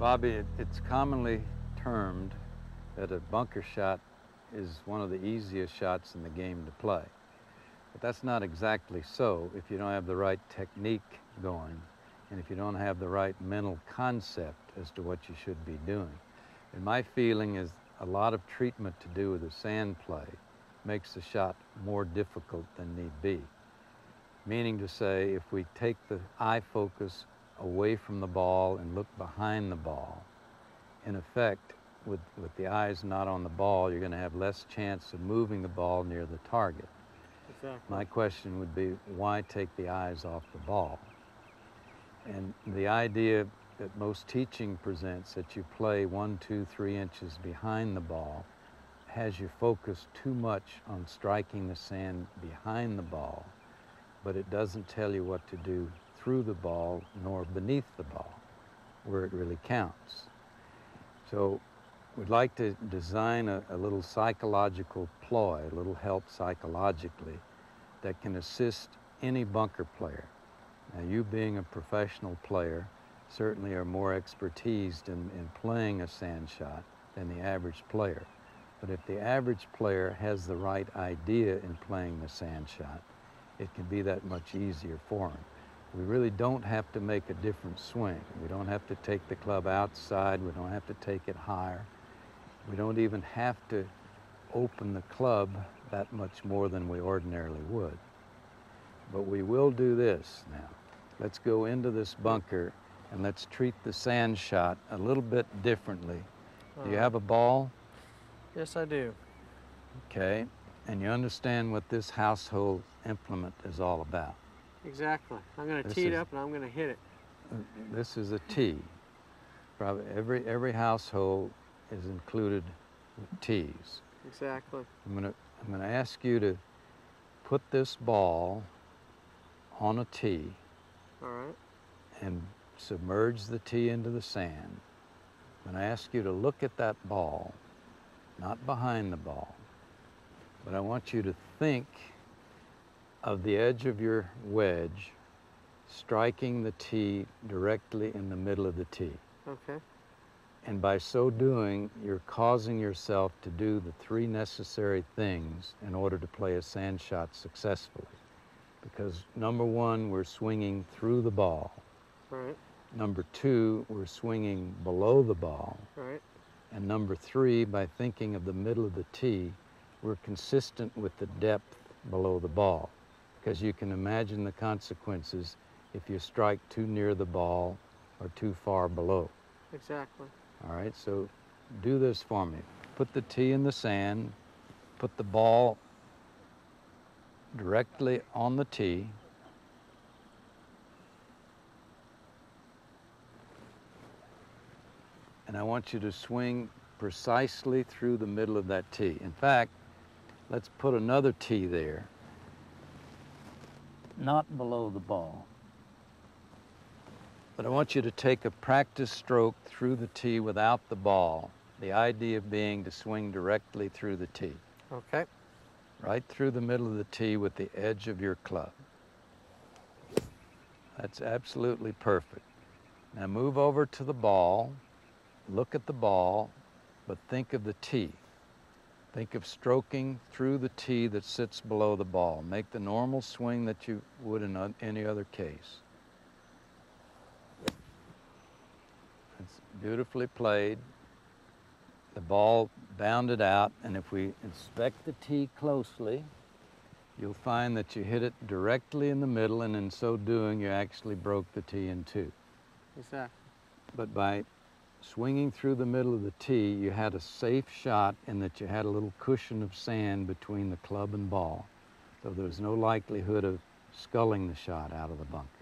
Bobby, it, it's commonly termed that a bunker shot is one of the easiest shots in the game to play. But that's not exactly so if you don't have the right technique going and if you don't have the right mental concept as to what you should be doing. And my feeling is a lot of treatment to do with the sand play makes the shot more difficult than need be. Meaning to say, if we take the eye focus away from the ball and look behind the ball, in effect, with, with the eyes not on the ball, you're going to have less chance of moving the ball near the target. Exactly. My question would be, why take the eyes off the ball? And the idea that most teaching presents that you play one, two, three inches behind the ball has you focus too much on striking the sand behind the ball, but it doesn't tell you what to do through the ball nor beneath the ball, where it really counts. So we'd like to design a, a little psychological ploy, a little help psychologically that can assist any bunker player. Now you being a professional player certainly are more expertised in, in playing a sand shot than the average player. But if the average player has the right idea in playing the sand shot, it can be that much easier for him. We really don't have to make a different swing. We don't have to take the club outside. We don't have to take it higher. We don't even have to open the club that much more than we ordinarily would. But we will do this now. Let's go into this bunker and let's treat the sand shot a little bit differently. Do you Uh, have a ball? Yes, I do. Okay. And you understand what this household implement is all about. Exactly. I'm going to tee it is- up and I'm going to hit it. Uh, This is a tee. Probably every, every household is included with tees. Exactly. I'm gonna, I'm gonna ask you to put this ball on a tee All right. and submerge the tee into the sand. I'm gonna ask you to look at that ball, not behind the ball, but I want you to think of the edge of your wedge striking the tee directly in the middle of the tee. Okay. And by so doing, you're causing yourself to do the three necessary things in order to play a sand shot successfully. Because number one, we're swinging through the ball. All right. Number two, we're swinging below the ball. All right. And number three, by thinking of the middle of the tee, we're consistent with the depth below the ball. Because you can imagine the consequences if you strike too near the ball or too far below. Exactly. All right, so do this for me. Put the tee in the sand, put the ball directly on the tee. And I want you to swing precisely through the middle of that tee. In fact, let's put another tee there, not below the ball. But I want you to take a practice stroke through the tee without the ball. The idea being to swing directly through the tee, Okay. right through the middle of the tee with the edge of your club. That's absolutely perfect. Now move over to the ball, look at the ball, but think of the tee. Think of stroking through the tee that sits below the ball. Make the normal swing that you would in any other case. It's beautifully played. The ball bounded out, and if we inspect the tee closely, you'll find that you hit it directly in the middle, and in so doing, you actually broke the tee in two. Exactly. But by swinging through the middle of the tee, you had a safe shot in that you had a little cushion of sand between the club and ball. So there was no likelihood of skulling the shot out of the bunker.